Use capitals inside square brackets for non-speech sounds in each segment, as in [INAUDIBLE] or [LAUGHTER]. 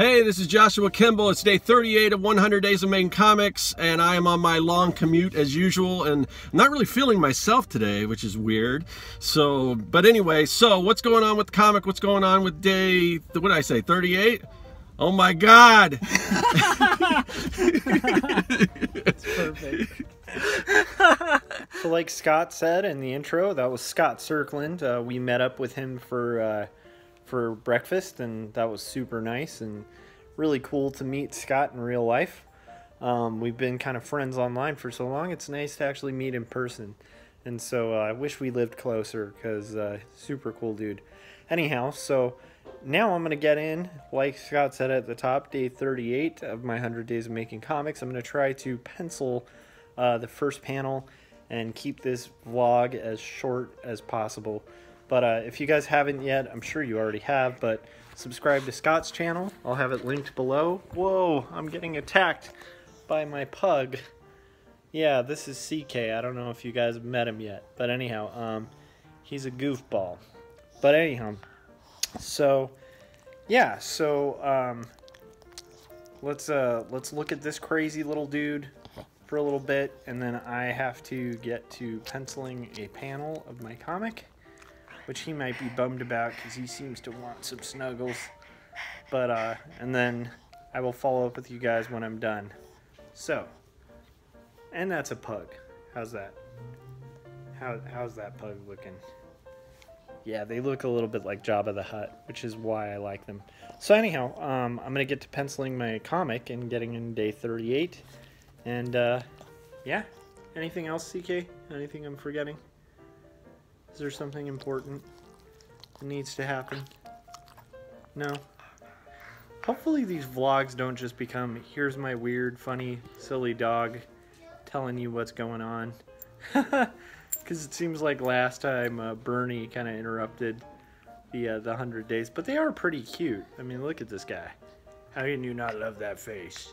Hey, this is Joshua Kemble. It's day 38 of 100 Days of Making Comics, and I am on my long commute as usual, and I'm not really feeling myself today, which is weird. So, but anyway, so what's going on with the comic? What's going on with day, what did I say, 38? Oh my God! [LAUGHS] It's perfect. so, like Scott said in the intro, that was Scott Serkland. Uh, we met up with him for uh, for breakfast, and that was super nice and really cool to meet Scott in real life. Um, we've been kind of friends online for so long. It's nice to actually meet in person, and so uh, I wish we lived closer because uh, super cool dude. Anyhow, so now I'm going to get in, like Scott said at the top, day 38 of my 100 Days of Making Comics. I'm going to try to pencil uh, the first panel and keep this vlog as short as possible. But uh, if you guys haven't yet, I'm sure you already have, but subscribe to Scott's channel. I'll have it linked below. Whoa, I'm getting attacked by my pug. Yeah, this is CK. I don't know if you guys have met him yet. But anyhow, um, he's a goofball. But anyhow, so yeah, so um, let's uh, let's look at this crazy little dude for a little bit, and then I have to get to penciling a panel of my comic, which he might be bummed about because he seems to want some snuggles. But uh, and then I will follow up with you guys when I'm done. So, and that's a pug. How's that? How how's that pug looking? Yeah, they look a little bit like Jabba the Hutt, which is why I like them. So anyhow, um, I'm gonna get to penciling my comic and getting in day 38, and uh, yeah. Anything else, CK? Anything I'm forgetting? Is there something important that needs to happen? No. Hopefully these vlogs don't just become here's my weird, funny, silly dog telling you what's going on. [LAUGHS] Because it seems like last time uh, Bernie kind of interrupted the uh, the hundred days, but they are pretty cute. I mean, look at this guy. How can you not love that face?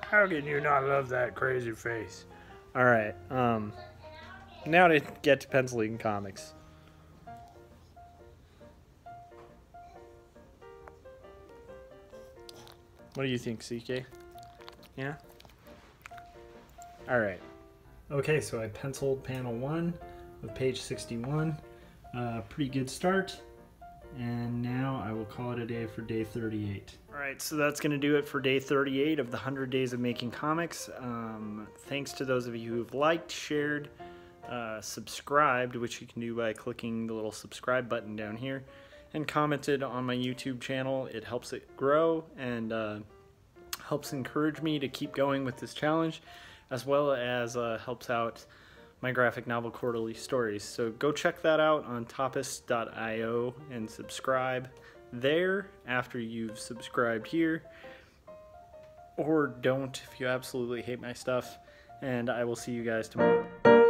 How can you not love that crazy face? All right. Um, now to get to penciling comics. What do you think, CK? Yeah. All right. Okay, so I penciled panel one of page 61. Uh, pretty good start. And now I will call it a day for day 38. All right, so that's going to do it for day 38 of the 100 Days of Making Comics. Um, thanks to those of you who have liked, shared, uh, subscribed, which you can do by clicking the little subscribe button down here, and commented on my YouTube channel. It helps it grow and uh, helps encourage me to keep going with this challenge as well as uh, helps out my graphic novel quarterly stories. So go check that out on tapas.io and subscribe there after you've subscribed here. Or don't if you absolutely hate my stuff. And I will see you guys tomorrow.